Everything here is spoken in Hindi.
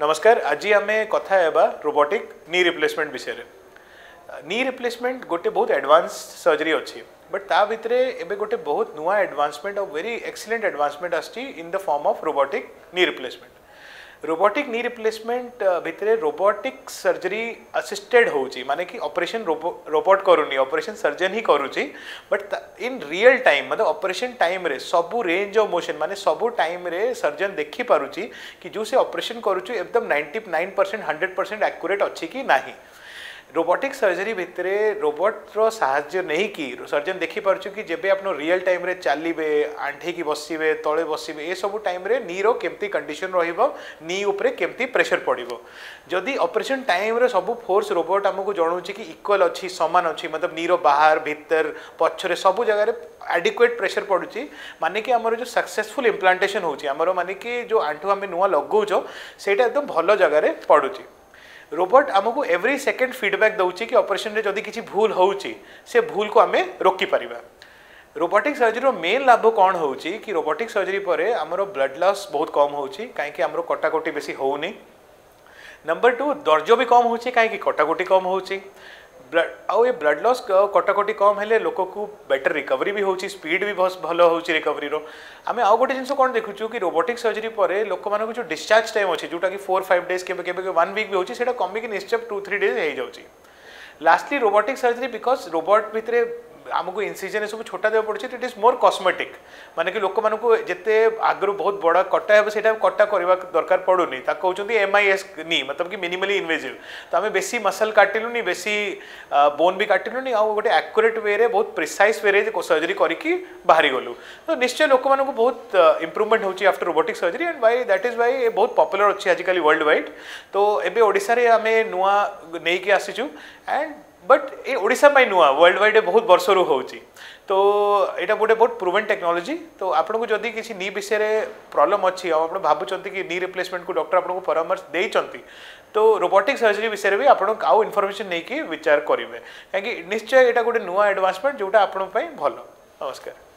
नमस्कार, आज आम कथा रोबोटिक नी रिप्लेसमेंट विषय नी रिप्लेसमेंट गोटे बहुत एडवांस सर्जरी अच्छी बट ता भितर एबे गोटे बहुत नुआ एडवांसमेंट और वेरी एक्सीलेंट एडवांसमेंट आसी in the form of robotic knee replacement robotic knee replacement भितर रोबोटिक सर्जरी असिस्टेड होची माने कि ऑपरेशन रोबोट करूनी ऑपरेशन सर्जन ही करूची. बट इन रियल टाइम मतलब ऑपरेशन टाइम रे, सबु रेंज ऑफ़ मोशन माने सब टाइम रे सर्जन देखि पारुची, कि जो से ऑपरेशन करूची, एकदम 99% 100% एक्यूरेट अछि कि नाही. रोबोटिक सर्जरी भितर रोबोटर साहाଯ୍य नहीं कि सर्जन देखिपार कि जब आप रियल टाइम रे चलिए आंठे की बसवे तले बसवे ये सब टाइम रे नी रो केमती कंडीशन नी उपरे केमती प्रेशर पड़ो जदि ऑपरेशन टाइम रे सब फोर्स रोबोट आमको जनाऊँ कि इक्वल अच्छी सामान अच्छी मतलब नीर बाहर भितर पछरे सब जगह एडिक्वेट प्रेशर पड़ुची माने कि आमर जो सक्सेसफुल इम्प्लांटेशन होची माने कि जो आंठू आम नुआ लगौच से एकदम भल जगार पड़ुची रोबोट आमको एव्री सेकेंड फिडबैक् दौर कि अपरेसन जदि किसी भूल हो भूल को आम रोकिपर रोबोटिक सर्जरी मेन लाभ कौन हो कि रोबोटिक सर्जरी पर आमर ब्लड लस बहुत कम हो कहीं आमर कटाकटी बेसी होनी नंबर टू दर्ज भी कम हो कहीं कटाकटी कम हो ब्लड आउ ये ब्लड लॉस कटाकटी कम है लोक को बेटर रिकवरी भी होची स्पीड भी बहुत भल हो रिकवरी रो आम आउ गोटे जिनस कौन देखु कि रोबोटिक सर्जरी पर लोक मान जो डिस्चार्ज टाइम अच्छे जोटा कि फोर फाइव डेज़ के वन वीक भी होता कमिकी निश्चय टू थ्री डेज़ हो जाऊँगी लास्टली रोबोटिक सर्जरी आमको इनसीजन सब छोटा देवा पड़े इट इज़ मोर कस्मेटिक माने कि लोक मानक जिते आगु बहुत बड़ा कटा है से कटा करवा दरकार पड़ूनी कहते एम आई एस नी मतलब कि मिनिमली इनवेजिव तो आम बेसी मसल काटिलुनी बेसी बोन भी काटिलुनी आ गोटे आक्यूरेट वे बहुत प्रिसाइज वे सर्जरी करके बाहरी गलु तो निश्चय लोक मानक बहुत इम्प्रुवमेंट हो after robotic surgery and why that is why बहुत पपुलर अच्छी आजिकल वर्ल्ड वाइड तो बट ये ओडिशा नुआ वर्ल्ड वाइड बहुत वर्ष रू हो तो यहाँ गोटे बहुत प्रूवेन टेक्नोलोजी तो आपको जदि किसी नी विषय प्रोब्लम अच्छी आप भावुं कि नी रिप्लेसमेंट को डॉक्टर आपको परामर्श दे तो रोबोटिक सर्जरी विषय भी आप आउ इनफर्मेशन नहीं विचार करेंगे कहीं निश्चय यहाँ गोटे नुआ एडवांसमेंट जोटा आप भल नमस्कार